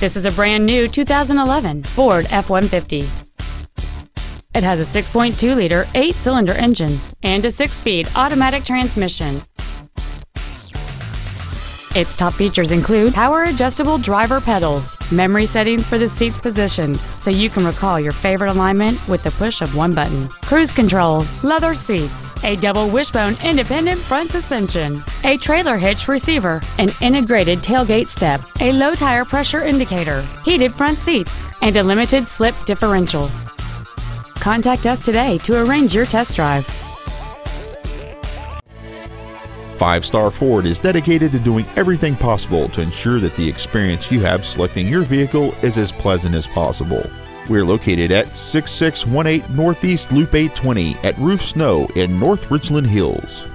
This is a brand new 2011 Ford F-150. It has a 6.2-liter eight-cylinder engine and a six-speed automatic transmission. Its top features include power adjustable driver pedals, memory settings for the seat's positions so you can recall your favorite alignment with the push of one button, cruise control, leather seats, a double wishbone independent front suspension, a trailer hitch receiver, an integrated tailgate step, a low tire pressure indicator, heated front seats, and a limited slip differential. Contact us today to arrange your test drive. Five Star Ford is dedicated to doing everything possible to ensure that the experience you have selecting your vehicle is as pleasant as possible. We're located at 6618 Northeast Loop 820 at Rufe Snow in North Richland Hills.